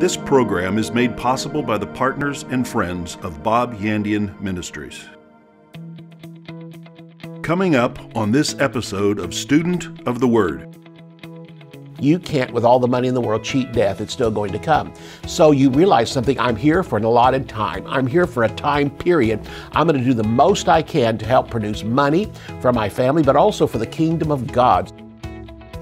This program is made possible by the partners and friends of Bob Yandian Ministries. Coming up on this episode of Student of the Word. You can't, with all the money in the world, cheat death. It's still going to come. So you realize something I'm here for an allotted time. I'm here for a time period. I'm going to do the most I can to help produce money for my family, but also for the kingdom of God.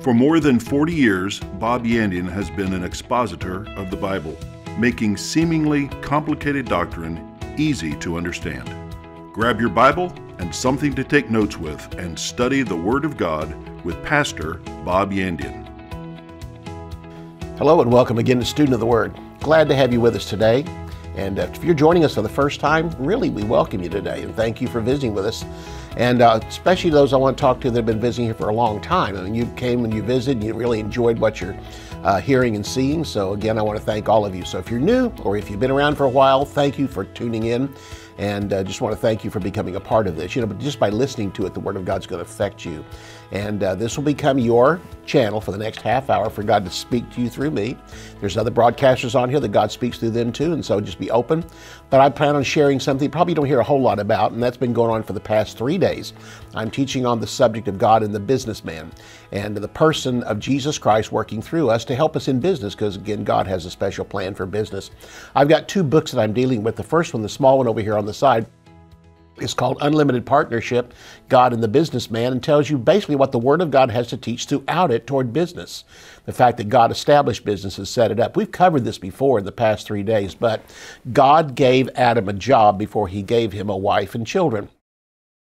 For more than 40 years, Bob Yandian has been an expositor of the Bible, making seemingly complicated doctrine easy to understand. Grab your Bible and something to take notes with and study the Word of God with Pastor Bob Yandian. Hello and welcome again to Student of the Word. Glad to have you with us today. And uh, if you're joining us for the first time, really, we welcome you today and thank you for visiting with us. And uh, especially those I want to talk to that have been visiting here for a long time. I mean, you came and you visited and you really enjoyed what you're uh, hearing and seeing. So, again, I want to thank all of you. So, if you're new or if you've been around for a while, thank you for tuning in. And uh, just want to thank you for becoming a part of this. You know, but just by listening to it, the Word of God's going to affect you. And uh, this will become your channel for the next half hour for God to speak to you through me. There's other broadcasters on here that God speaks through them too, and so just be open. But I plan on sharing something you probably don't hear a whole lot about, and that's been going on for the past three days. I'm teaching on the subject of God and the businessman and the person of Jesus Christ working through us to help us in business, because again, God has a special plan for business. I've got two books that I'm dealing with. The first one, the small one over here on the side, is called Unlimited Partnership God and the Businessman and tells you basically what the Word of God has to teach throughout it toward business. The fact that God established businesses, set it up. We've covered this before in the past three days, but God gave Adam a job before he gave him a wife and children.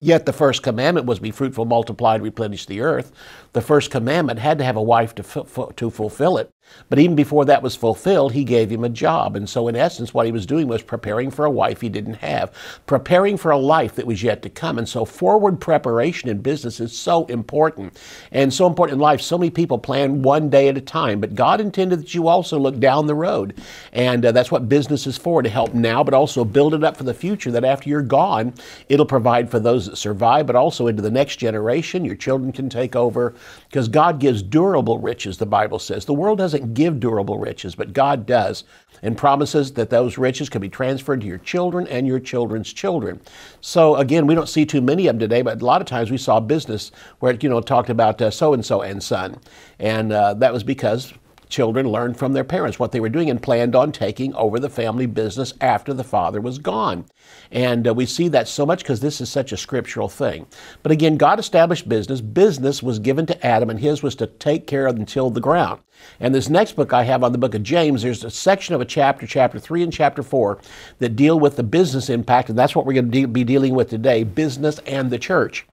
Yet the first commandment was be fruitful, multiply, and replenish the earth. The first commandment had to have a wife to, f- to fulfill it. But even before that was fulfilled, he gave him a job. And so, in essence, what he was doing was preparing for a wife he didn't have, preparing for a life that was yet to come. And so, forward preparation in business is so important and so important in life. So many people plan one day at a time, but God intended that you also look down the road. And uh, that's what business is for to help now, but also build it up for the future that after you're gone, it'll provide for those that survive, but also into the next generation. Your children can take over because God gives durable riches, the Bible says. The world doesn't give durable riches, but God does, and promises that those riches can be transferred to your children and your children's children. So again, we don't see too many of them today, but a lot of times we saw business where it, you know, talked about so and so and son, and uh, that was because children learned from their parents what they were doing and planned on taking over the family business after the father was gone. And uh, we see that so much because this is such a scriptural thing. But again, God established business. Business was given to Adam, and his was to take care of and till the ground. And this next book I have on the book of James, there's a section of a chapter, chapter 3 and chapter 4, that deal with the business impact, and that's what we're going to de- be dealing with today business and the church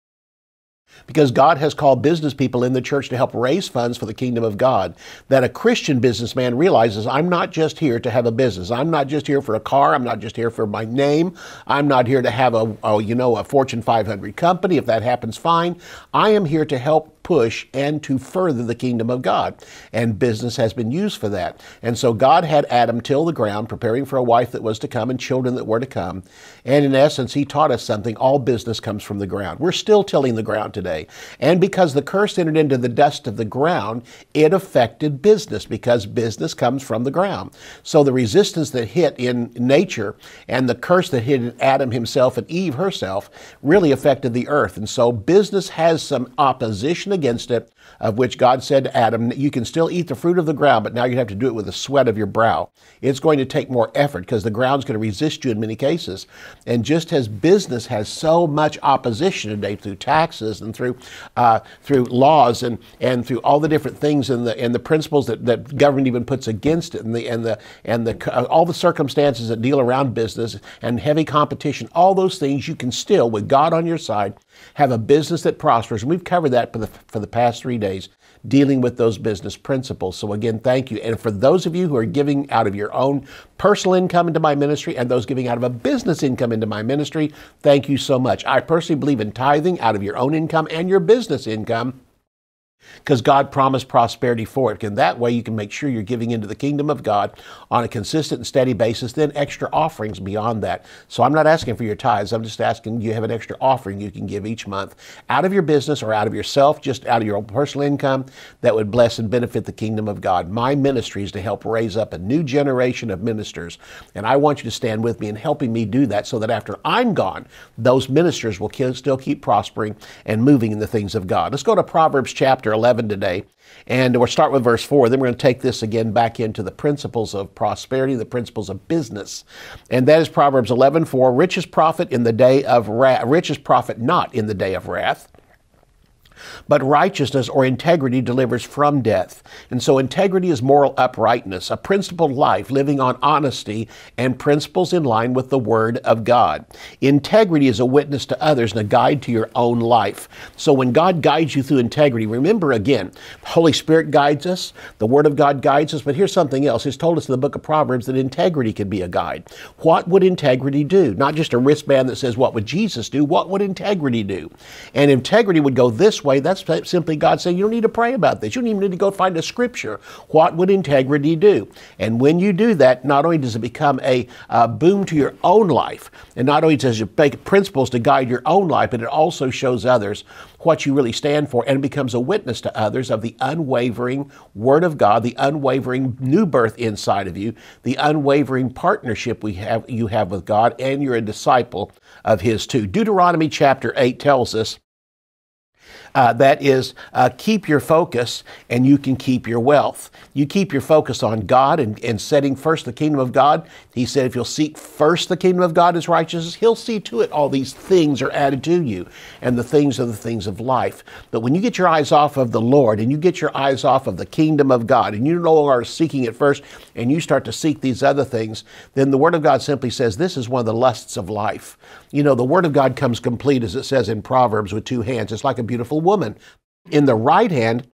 because God has called business people in the church to help raise funds for the kingdom of God. That a Christian businessman realizes I'm not just here to have a business. I'm not just here for a car. I'm not just here for my name. I'm not here to have a, a you know, a Fortune 500 company. If that happens, fine. I am here to help push and to further the kingdom of God. And business has been used for that. And so God had Adam till the ground, preparing for a wife that was to come and children that were to come. And in essence, he taught us something. All business comes from the ground. We're still tilling the ground today. And because the curse entered into the dust of the ground, it affected business because business comes from the ground. So the resistance that hit in nature and the curse that hit Adam himself and Eve herself really affected the earth. And so business has some opposition against it, of which God said to Adam, You can still eat the fruit of the ground, but now you have to do it with the sweat of your brow. It's going to take more effort because the ground's going to resist you in many cases. And just as business has so much opposition today through taxes and through uh, through laws and, and through all the different things and the and the principles that, that government even puts against it and the and the and the uh, all the circumstances that deal around business and heavy competition, all those things you can still, with God on your side, have a business that prospers. And we've covered that for the, for the past three days, dealing with those business principles. So, again, thank you. And for those of you who are giving out of your own personal income into my ministry and those giving out of a business income into my ministry, thank you so much. I personally believe in tithing out of your own income and your business income because God promised prosperity for it. And that way you can make sure you're giving into the kingdom of God on a consistent and steady basis, then extra offerings beyond that. So I'm not asking for your tithes. I'm just asking you have an extra offering you can give each month out of your business or out of yourself, just out of your own personal income that would bless and benefit the kingdom of God. My ministry is to help raise up a new generation of ministers. And I want you to stand with me in helping me do that so that after I'm gone, those ministers will still keep prospering and moving in the things of God. Let's go to Proverbs chapter 11 today. And we'll start with verse 4. Then we're going to take this again back into the principles of prosperity, the principles of business. And that is Proverbs 11 4. Richest profit in the day of wrath, richest profit not in the day of wrath but righteousness or integrity delivers from death. And so integrity is moral uprightness, a principled life living on honesty and principles in line with the Word of God. Integrity is a witness to others and a guide to your own life. So when God guides you through integrity, remember again, the Holy Spirit guides us, the Word of God guides us, but here's something else. It's told us in the book of Proverbs that integrity can be a guide. What would integrity do? Not just a wristband that says, What would Jesus do? What would integrity do? And integrity would go this way, that's simply God saying, you don't need to pray about this. You don't even need to go find a scripture. What would integrity do? And when you do that, not only does it become a boom to your own life, and not only does it make principles to guide your own life, but it also shows others what you really stand for and becomes a witness to others of the unwavering Word of God, the unwavering new birth inside of you, the unwavering partnership we have you have with God, and you're a disciple of His too. Deuteronomy chapter 8 tells us uh, that is, uh, keep your focus and you can keep your wealth. You keep your focus on God and, and setting first the kingdom of God. He said, if you'll seek first the kingdom of God, His righteousness, He'll see to it all these things are added to you. And the things are the things of life. But when you get your eyes off of the Lord and you get your eyes off of the kingdom of God and you no longer are seeking it first and you start to seek these other things, then the Word of God simply says this is one of the lusts of life. You know, the Word of God comes complete, as it says in Proverbs, with two hands. It's like a beautiful woman. In the right hand,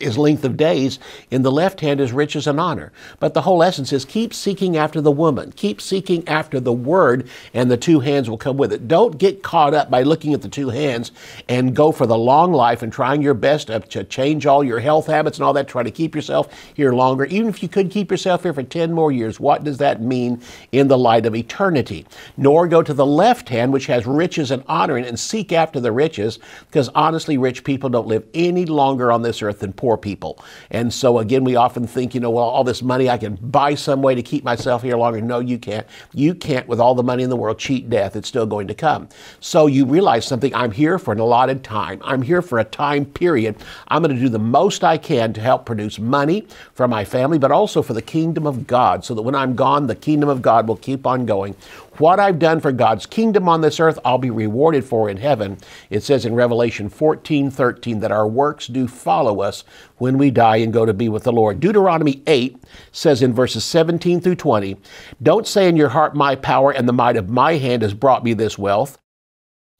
is length of days. In the left hand is riches and honor. But the whole essence is keep seeking after the woman, keep seeking after the word, and the two hands will come with it. Don't get caught up by looking at the two hands and go for the long life and trying your best to, change all your health habits and all that, try to keep yourself here longer. Even if you could keep yourself here for 10 more years, what does that mean in the light of eternity? Nor go to the left hand, which has riches and honor, and seek after the riches, because honestly, rich people don't live any longer on this earth than poor people. And so again, we often think, you know, well, all this money, I can buy some way to keep myself here longer. No, you can't. You can't, with all the money in the world, cheat death. It's still going to come. So you realize something. I'm here for an allotted time. I'm here for a time period. I'm going to do the most I can to help produce money for my family, but also for the kingdom of God, so that when I'm gone, the kingdom of God will keep on going. What I've done for God's kingdom on this earth, I'll be rewarded for in heaven. It says in Revelation 14 13 that our works do follow us when we die and go to be with the Lord. Deuteronomy 8 says in verses 17 through 20, Don't say in your heart, My power and the might of my hand has brought me this wealth.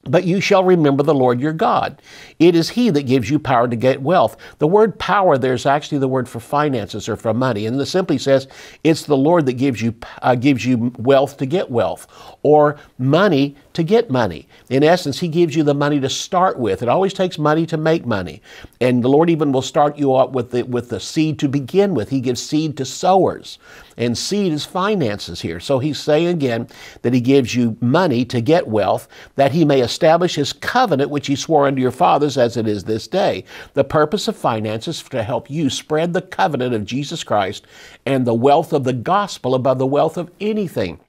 But you shall remember the Lord your God. It is He that gives you power to get wealth. The word power there's actually the word for finances or for money, and it simply says it's the Lord that gives you uh, gives you wealth to get wealth, or money to get money. In essence, He gives you the money to start with. It always takes money to make money, and the Lord even will start you up with the with the seed to begin with. He gives seed to sowers, and seed is finances here. So He's saying again that He gives you money to get wealth, that He may establish his covenant which he swore unto your fathers as it is this day. The purpose of finances is to help you spread the covenant of Jesus Christ and the wealth of the gospel above the wealth of anything.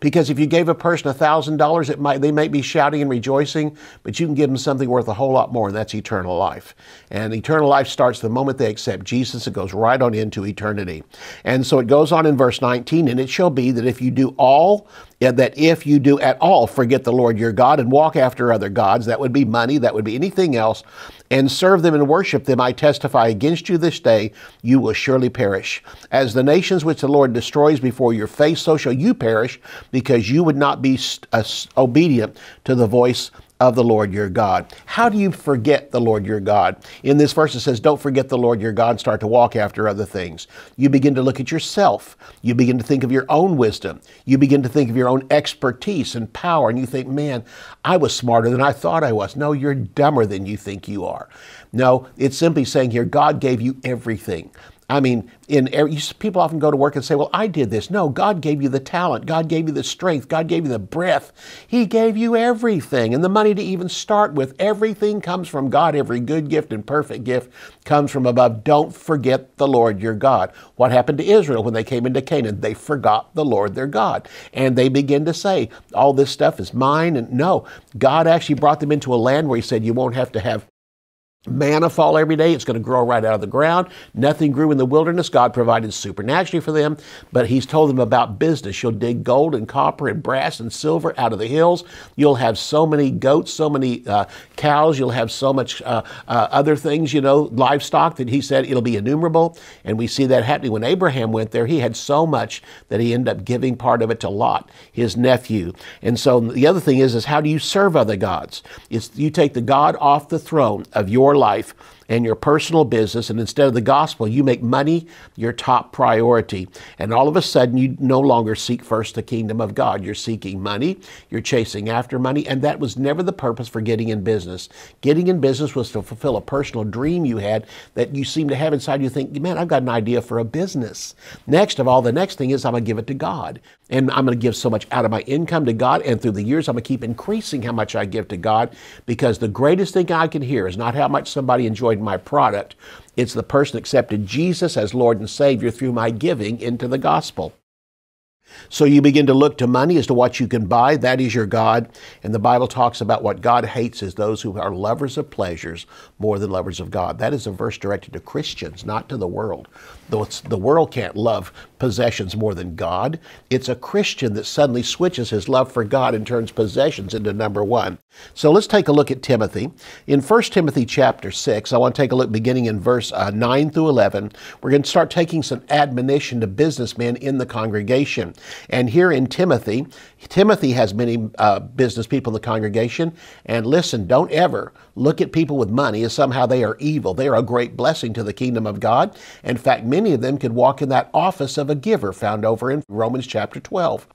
Because if you gave a person $1,000, it might, they might be shouting and rejoicing, but you can give them something worth a whole lot more, and that's eternal life. And eternal life starts the moment they accept Jesus. It goes right on into eternity. And so it goes on in verse 19, and it shall be that if you do all that if you do at all forget the Lord your God and walk after other gods, that would be money, that would be anything else, and serve them and worship them, I testify against you this day, you will surely perish. As the nations which the Lord destroys before your face, so shall you perish, because you would not be uh, obedient to the voice of the Lord your God. How do you forget the Lord your God? In this verse, it says, Don't forget the Lord your God start to walk after other things. You begin to look at yourself. You begin to think of your own wisdom. You begin to think of your own expertise and power. And you think, Man, I was smarter than I thought I was. No, you're dumber than you think you are. No, it's simply saying here, God gave you everything. I mean, in er, people often go to work and say, "Well, I did this." No, God gave you the talent. God gave you the strength. God gave you the breath. He gave you everything and the money to even start with. Everything comes from God. Every good gift and perfect gift comes from above. Don't forget the Lord your God. What happened to Israel when they came into Canaan? They forgot the Lord their God. And they begin to say, "All this stuff is mine." And no, God actually brought them into a land where he said, "You won't have to have manna fall every day. It's going to grow right out of the ground. Nothing grew in the wilderness. God provided supernaturally for them, but He's told them about business. You'll dig gold and copper and brass and silver out of the hills. You'll have so many goats, so many uh, cows. You'll have so much uh, uh, other things, you know, livestock that He said it'll be innumerable. And we see that happening when Abraham went there. He had so much that he ended up giving part of it to Lot, his nephew. And so the other thing is, is how do you serve other gods? It's you take the God off the throne of your life and your personal business, and instead of the gospel, you make money your top priority. And all of a sudden, you no longer seek first the kingdom of God. You're seeking money, you're chasing after money, and that was never the purpose for getting in business. Getting in business was to fulfill a personal dream you had that you seem to have inside you think, man, I've got an idea for a business. Next of all, the next thing is I'm going to give it to God. And I'm going to give so much out of my income to God. And through the years, I'm going to keep increasing how much I give to God because the greatest thing I can hear is not how much somebody enjoyed my product, it's the person accepted Jesus as Lord and Savior through my giving into the gospel. So you begin to look to money as to what you can buy. That is your God. And the Bible talks about what God hates is those who are lovers of pleasures more than lovers of God. That is a verse directed to Christians, not to the world. Though the world can't love possessions more than God, it's a Christian that suddenly switches his love for God and turns possessions into number one. So let's take a look at Timothy. In 1 Timothy chapter 6, I want to take a look beginning in verse uh, 9 through 11. We're going to start taking some admonition to businessmen in the congregation. And here in Timothy, Timothy has many uh, business people in the congregation. And listen, don't ever look at people with money as somehow they are evil. They are a great blessing to the kingdom of God. In fact, many of them could walk in that office of a giver found over in Romans chapter 12.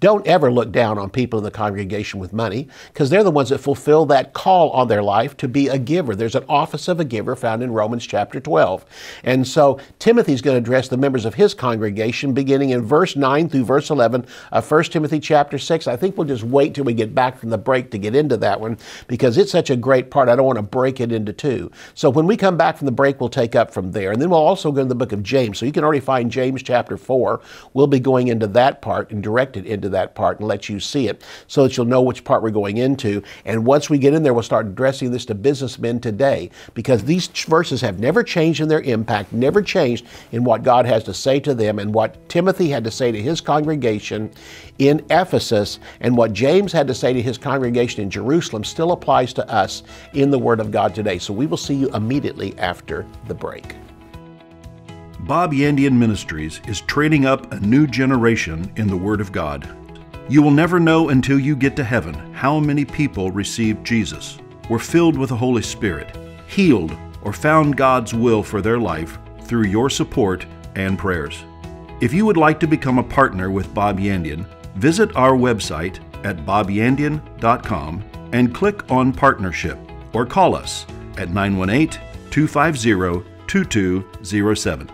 Don't ever look down on people in the congregation with money because they're the ones that fulfill that call on their life to be a giver. There's an office of a giver found in Romans chapter 12. And so Timothy's going to address the members of his congregation beginning in verse 9 through verse 11 of 1 Timothy chapter 6. I think we'll just wait till we get back from the break to get into that one because it's such a great part. I don't want to break it into two. So when we come back from the break, we'll take up from there. And then we'll also go to the book of James. So you can already find James chapter 4. We'll be going into that part and directed into that part and let you see it so that you'll know which part we're going into. And once we get in there, we'll start addressing this to businessmen today because these verses have never changed in their impact, never changed in what God has to say to them and what Timothy had to say to his congregation in Ephesus and what James had to say to his congregation in Jerusalem still applies to us in the Word of God today. So we will see you immediately after the break. Bob Yandian Ministries is training up a new generation in the Word of God. You will never know until you get to heaven how many people received Jesus, were filled with the Holy Spirit, healed, or found God's will for their life through your support and prayers. If you would like to become a partner with Bob Yandian, visit our website at bobyandian.com and click on Partnership or call us at 918 250 2207.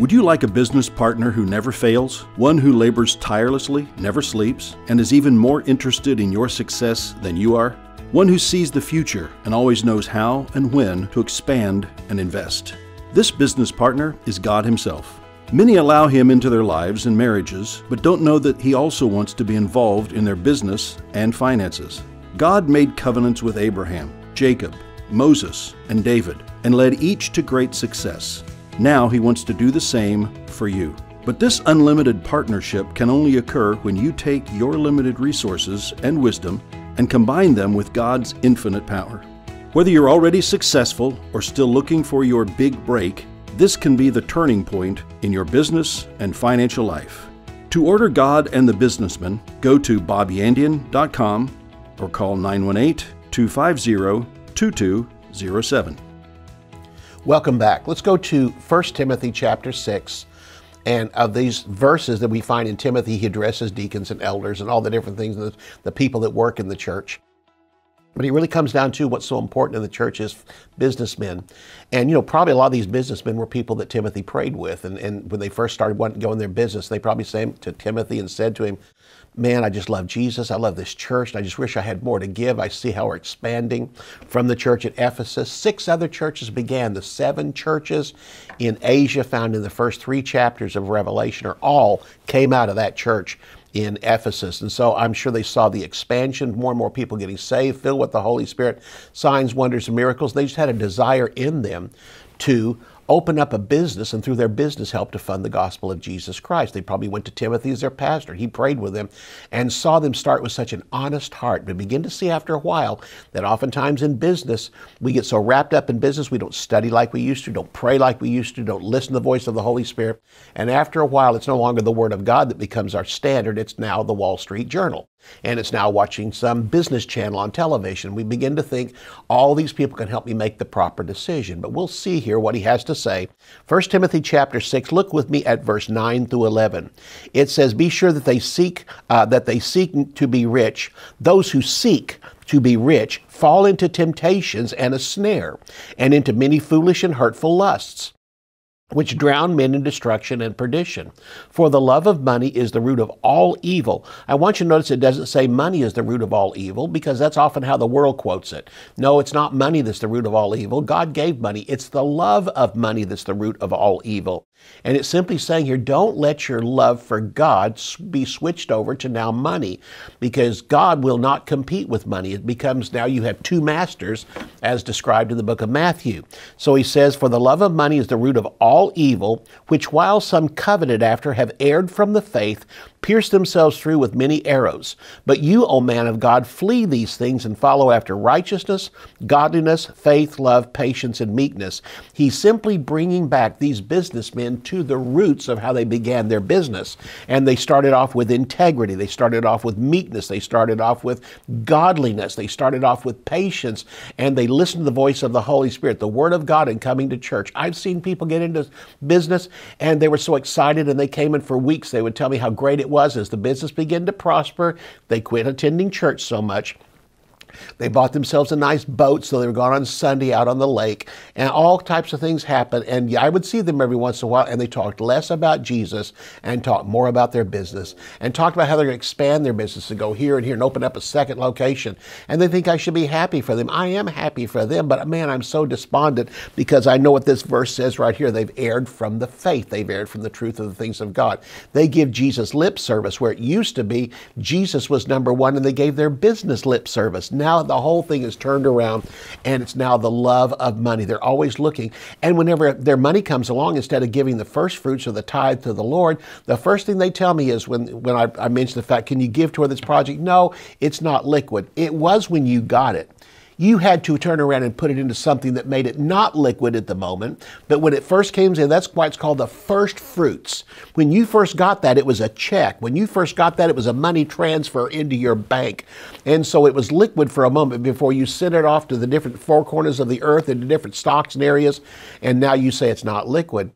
Would you like a business partner who never fails? One who labors tirelessly, never sleeps, and is even more interested in your success than you are? One who sees the future and always knows how and when to expand and invest. This business partner is God Himself. Many allow Him into their lives and marriages, but don't know that He also wants to be involved in their business and finances. God made covenants with Abraham, Jacob, Moses, and David, and led each to great success. Now he wants to do the same for you. But this unlimited partnership can only occur when you take your limited resources and wisdom and combine them with God's infinite power. Whether you're already successful or still looking for your big break, this can be the turning point in your business and financial life. To order God and the Businessman, go to bobyandian.com or call 918 250 2207. Welcome back. Let's go to 1 Timothy chapter 6. And of these verses that we find in Timothy, he addresses deacons and elders and all the different things, the, the people that work in the church. But it really comes down to what's so important in the church is businessmen. And, you know, probably a lot of these businessmen were people that Timothy prayed with. And, and when they first started going their business, they probably said to Timothy and said to him, Man, I just love Jesus. I love this church. I just wish I had more to give. I see how we're expanding from the church at Ephesus. Six other churches began. The seven churches in Asia found in the first three chapters of Revelation are all came out of that church in Ephesus. And so I'm sure they saw the expansion, more and more people getting saved, filled with the Holy Spirit, signs, wonders, and miracles. They just had a desire in them to open up a business and through their business help to fund the gospel of Jesus Christ. They probably went to Timothy as their pastor. He prayed with them and saw them start with such an honest heart. But begin to see after a while that oftentimes in business, we get so wrapped up in business, we don't study like we used to, don't pray like we used to, don't listen to the voice of the Holy Spirit. And after a while, it's no longer the Word of God that becomes our standard, it's now the Wall Street Journal and it's now watching some business channel on television. We begin to think all these people can help me make the proper decision. But we'll see here what he has to say. 1 Timothy chapter 6, look with me at verse 9 through 11. It says, Be sure that they seek uh, that they seek to be rich. Those who seek to be rich fall into temptations and a snare, and into many foolish and hurtful lusts which drown men in destruction and perdition. For the love of money is the root of all evil. I want you to notice it doesn't say money is the root of all evil because that's often how the world quotes it. No, it's not money that's the root of all evil. God gave money. It's the love of money that's the root of all evil. And it's simply saying here, don't let your love for God be switched over to now money because God will not compete with money. It becomes now you have two masters as described in the book of Matthew. So he says, For the love of money is the root of all evil, which while some coveted after have erred from the faith, pierced themselves through with many arrows. But you, O man of God, flee these things and follow after righteousness, godliness, faith, love, patience, and meekness. He's simply bringing back these businessmen to the roots of how they began their business. And they started off with integrity, they started off with meekness, they started off with godliness, they started off with patience, and they listened to the voice of the Holy Spirit, the Word of God, and coming to church. I've seen people get into business and they were so excited and they came in for weeks. They would tell me how great it was as the business began to prosper, they quit attending church so much they bought themselves a nice boat, so they were gone on Sunday out on the lake, and all types of things happened. And I would see them every once in a while, and they talked less about Jesus and talked more about their business and talked about how they're going to expand their business to go here and here and open up a second location. And they think I should be happy for them. I am happy for them, but man, I'm so despondent because I know what this verse says right here. They've erred from the faith, they've erred from the truth of the things of God. They give Jesus lip service where it used to be Jesus was number one, and they gave their business lip service. Now the whole thing is turned around and it's now the love of money. They're always looking. And whenever their money comes along, instead of giving the first fruits or the tithe to the Lord, the first thing they tell me is when, when I, I mention the fact, can you give toward this project? No, it's not liquid. It was when you got it you had to turn around and put it into something that made it not liquid at the moment. But when it first came in, that's why it's called the first fruits. When you first got that, it was a check. When you first got that, it was a money transfer into your bank. And so it was liquid for a moment before you sent it off to the different four corners of the earth into different stocks and areas. And now you say it's not liquid.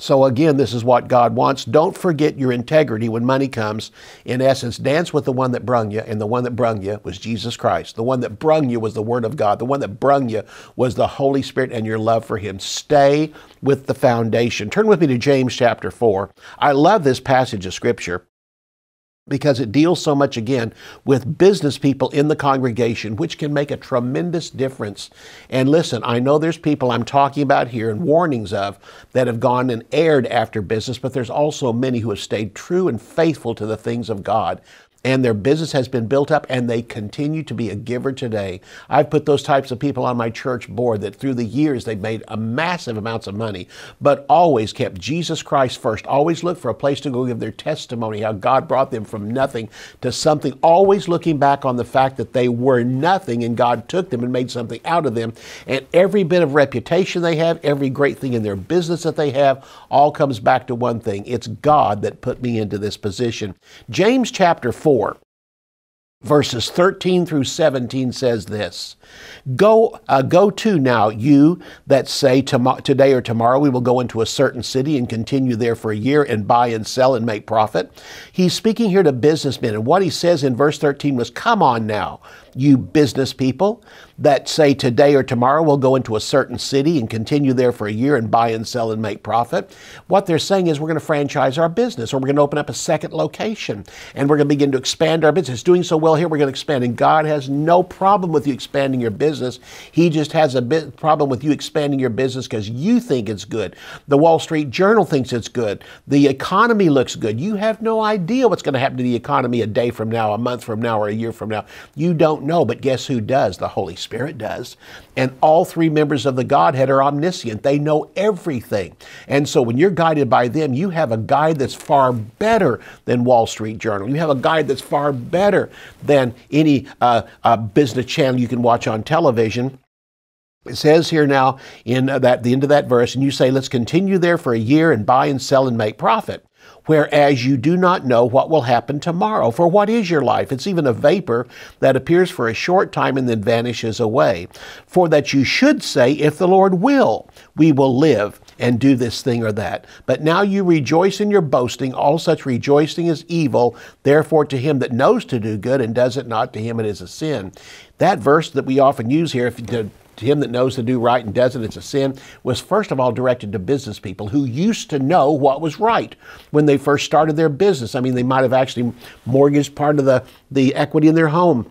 So again, this is what God wants. Don't forget your integrity when money comes. In essence, dance with the one that brung you, and the one that brung you was Jesus Christ. The one that brung you was the Word of God. The one that brung you was the Holy Spirit and your love for Him. Stay with the foundation. Turn with me to James chapter 4. I love this passage of Scripture because it deals so much again with business people in the congregation, which can make a tremendous difference. And listen, I know there's people I'm talking about here and warnings of that have gone and erred after business, but there's also many who have stayed true and faithful to the things of God and their business has been built up and they continue to be a giver today. I've put those types of people on my church board that through the years they've made a massive amounts of money, but always kept Jesus Christ first, always looked for a place to go give their testimony, how God brought them from nothing to something, always looking back on the fact that they were nothing and God took them and made something out of them. And every bit of reputation they have, every great thing in their business that they have, all comes back to one thing. It's God that put me into this position. James chapter 4 4. verses 13 through 17 says this Go, uh, go to now, you that say tom- today or tomorrow we will go into a certain city and continue there for a year and buy and sell and make profit. He's speaking here to businessmen, and what he says in verse 13 was, Come on now, you business people that say today or tomorrow we'll go into a certain city and continue there for a year and buy and sell and make profit. What they're saying is we're going to franchise our business or we're going to open up a second location and we're going to begin to expand our business. Doing so well here, we're going to expand. And God has no problem with you expanding your business. He just has a bit problem with you expanding your business because you think it's good. The Wall Street Journal thinks it's good. The economy looks good. You have no idea what's going to happen to the economy a day from now, a month from now, or a year from now. You don't know, but guess who does? The Holy Spirit does. And all three members of the Godhead are omniscient. They know everything. And so when you're guided by them, you have a guide that's far better than Wall Street Journal. You have a guide that's far better than any uh, uh, business channel you can watch on television. It says here now in uh, that the end of that verse, and you say, let's continue there for a year and buy and sell and make profit whereas you do not know what will happen tomorrow. For what is your life? It's even a vapor that appears for a short time and then vanishes away. For that you should say, if the Lord will, we will live and do this thing or that. But now you rejoice in your boasting. All such rejoicing is evil. Therefore, to him that knows to do good and does it not, to him it is a sin. That verse that we often use here, if to to him that knows to do right and does it, it's a sin, was first of all directed to business people who used to know what was right when they first started their business. I mean, they might have actually mortgaged part of the, the equity in their home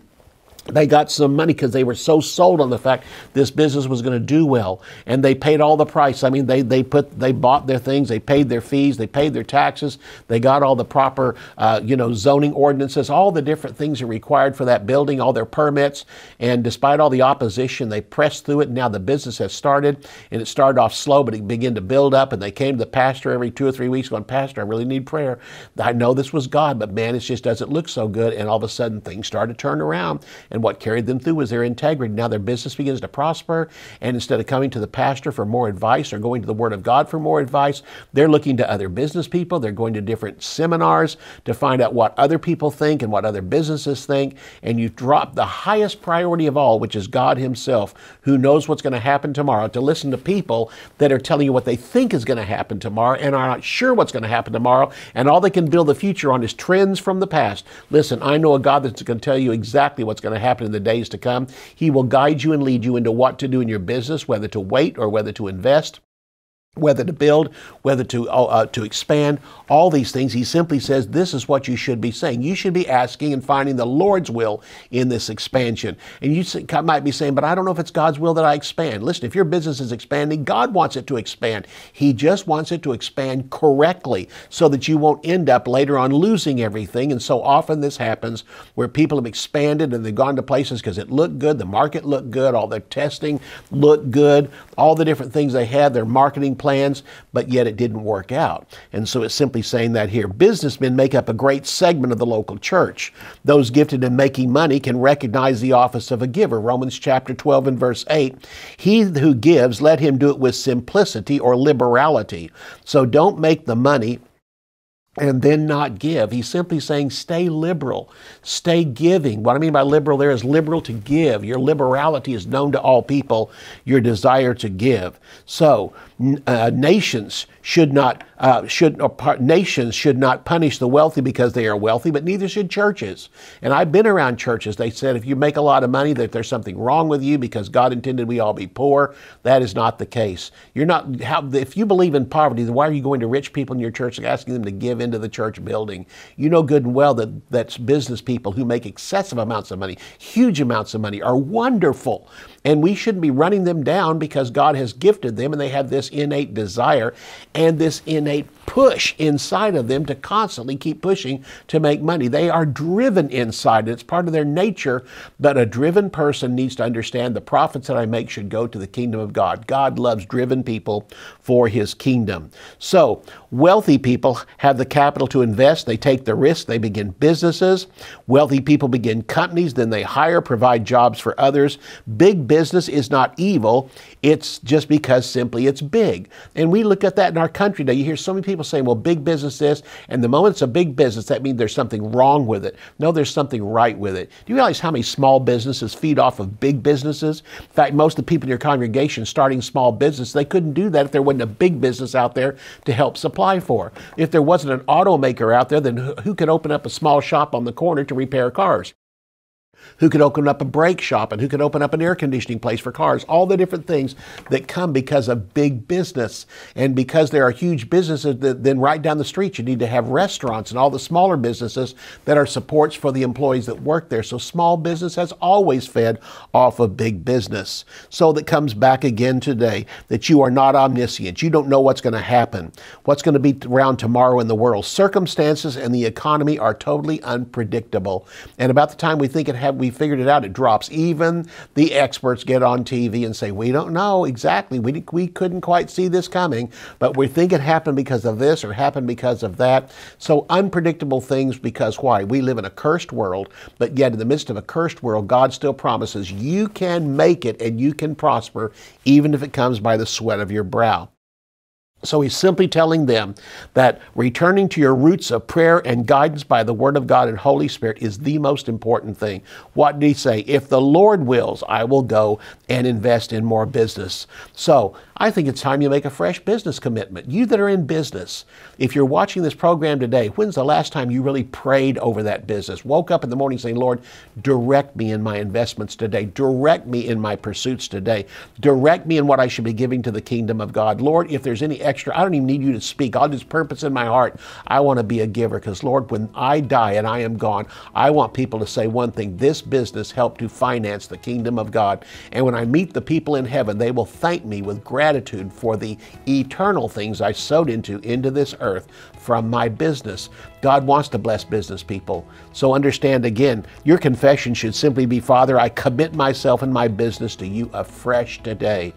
they got some money because they were so sold on the fact this business was going to do well and they paid all the price. I mean they, they put they bought their things they paid their fees they paid their taxes they got all the proper uh, you know zoning ordinances all the different things are required for that building all their permits. And despite all the opposition they pressed through it. And now the business has started and it started off slow but it began to build up and they came to the pastor every two or three weeks going pastor i really need prayer. I know this was god but man it just doesn't look so good and all of a sudden things started to turn around and what carried them through was their integrity. Now their business begins to prosper, and instead of coming to the pastor for more advice or going to the Word of God for more advice, they're looking to other business people. They're going to different seminars to find out what other people think and what other businesses think. And you drop the highest priority of all, which is God Himself, who knows what's going to happen tomorrow, to listen to people that are telling you what they think is going to happen tomorrow and are not sure what's going to happen tomorrow. And all they can build the future on is trends from the past. Listen, I know a God that's going to tell you exactly what's going to happen in the days to come. He will guide you and lead you into what to do in your business, whether to wait or whether to invest whether to build, whether to uh, uh, to expand, all these things. He simply says this is what you should be saying. You should be asking and finding the Lord's will in this expansion. And you might be saying, but I don't know if it's God's will that I expand. Listen, if your business is expanding, God wants it to expand. He just wants it to expand correctly so that you won't end up later on losing everything. And so often this happens where people have expanded and they've gone to places because it looked good, the market looked good, all their testing looked good, all the different things they had, their marketing plans, but yet it didn't work out. And so it's simply saying that here. Businessmen make up a great segment of the local church. Those gifted in making money can recognize the office of a giver. Romans chapter 12 and verse 8. He who gives, let him do it with simplicity or liberality. So don't make the money and then not give. He's simply saying stay liberal, stay giving. What I mean by liberal there is liberal to give. Your liberality is known to all people, your desire to give. So, uh, nations should not uh, should nations should not punish the wealthy because they are wealthy, but neither should churches. And I've been around churches. They said if you make a lot of money, that there's something wrong with you because God intended we all be poor. That is not the case. You're not. How, if you believe in poverty, then why are you going to rich people in your church and asking them to give into the church building? You know good and well that that's business people who make excessive amounts of money, huge amounts of money, are wonderful. And we shouldn't be running them down because God has gifted them and they have this innate desire and this innate push inside of them to constantly keep pushing to make money. They are driven inside. It's part of their nature. But a driven person needs to understand the profits that I make should go to the kingdom of God. God loves driven people for his kingdom. So, wealthy people have the capital to invest. They take the risk. They begin businesses. Wealthy people begin companies. Then they hire, provide jobs for others. Big business is not evil. It's just because simply it's big. And we look at that in our country now. You hear so many people saying, well, big business this, and the moment it's a big business, that means there's something wrong with it. No, there's something right with it. Do you realize how many small businesses feed off of big businesses? In fact, most of the people in your congregation starting small business, they couldn't do that if there wasn't a big business out there to help supply for. If there wasn't an automaker out there, then who could open up a small shop on the corner to repair cars? Who could open up a brake shop and who could open up an air conditioning place for cars, all the different things that come because of big business. And because there are huge businesses, that, then right down the street, you need to have restaurants and all the smaller businesses that are supports for the employees that work there. So small business has always fed off of big business. So that comes back again today that you are not omniscient. You don't know what's going to happen, what's going to be around tomorrow in the world. Circumstances and the economy are totally unpredictable. And about the time we think it have we figured it out, it drops. Even the experts get on TV and say, we don't know exactly. We, we couldn't quite see this coming, but we think it happened because of this or happened because of that. So unpredictable things because why? We live in a cursed world, but yet in the midst of a cursed world, God still promises you can make it and you can prosper even if it comes by the sweat of your brow. So he's simply telling them that returning to your roots of prayer and guidance by the Word of God and Holy Spirit is the most important thing. What did he say? If the Lord wills, I will go and invest in more business. So I think it's time you make a fresh business commitment. You that are in business, if you're watching this program today, when's the last time you really prayed over that business? Woke up in the morning saying, Lord, direct me in my investments today. Direct me in my pursuits today. Direct me in what I should be giving to the kingdom of God. Lord, if there's any extra, I don't even need you to speak. I'll just purpose in my heart. I want to be a giver because, Lord, when I die and I am gone, I want people to say one thing this business helped to finance the kingdom of God. And when I meet the people in heaven, they will thank me with gratitude for the eternal things I sowed into into this earth from my business. God wants to bless business people. So understand again, your confession should simply be, Father, I commit myself and my business to you afresh today.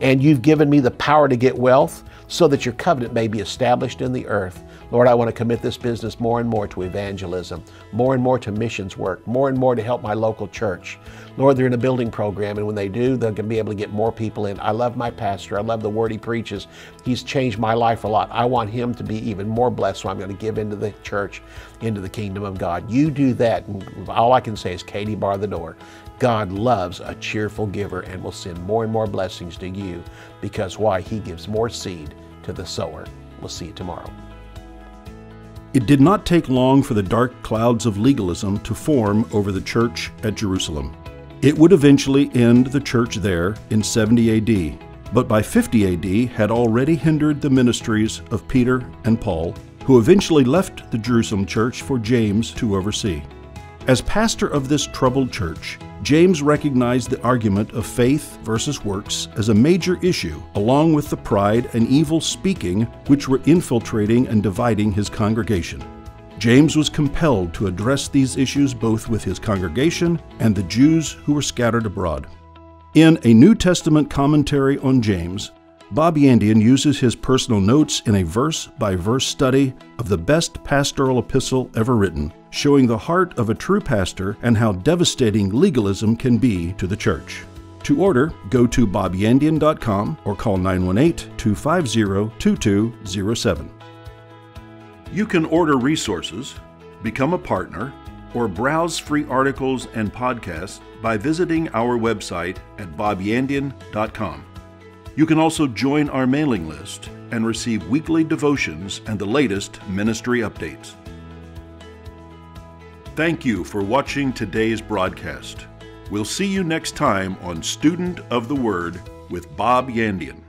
And you've given me the power to get wealth so that your covenant may be established in the earth. Lord, I want to commit this business more and more to evangelism, more and more to missions work, more and more to help my local church. Lord, they're in a building program, and when they do, they're going to be able to get more people in. I love my pastor. I love the word he preaches. He's changed my life a lot. I want him to be even more blessed, so I'm going to give into the church, into the kingdom of God. You do that, and all I can say is, Katie, bar the door. God loves a cheerful giver and will send more and more blessings to you because why? He gives more seed to the sower. We'll see you tomorrow. It did not take long for the dark clouds of legalism to form over the church at Jerusalem. It would eventually end the church there in 70 AD, but by 50 AD had already hindered the ministries of Peter and Paul, who eventually left the Jerusalem church for James to oversee. As pastor of this troubled church, James recognized the argument of faith versus works as a major issue, along with the pride and evil speaking which were infiltrating and dividing his congregation. James was compelled to address these issues both with his congregation and the Jews who were scattered abroad. In a New Testament commentary on James, Bob Yandian uses his personal notes in a verse by verse study of the best pastoral epistle ever written, showing the heart of a true pastor and how devastating legalism can be to the church. To order, go to bobyandian.com or call 918 250 2207. You can order resources, become a partner, or browse free articles and podcasts by visiting our website at bobyandian.com. You can also join our mailing list and receive weekly devotions and the latest ministry updates. Thank you for watching today's broadcast. We'll see you next time on Student of the Word with Bob Yandian.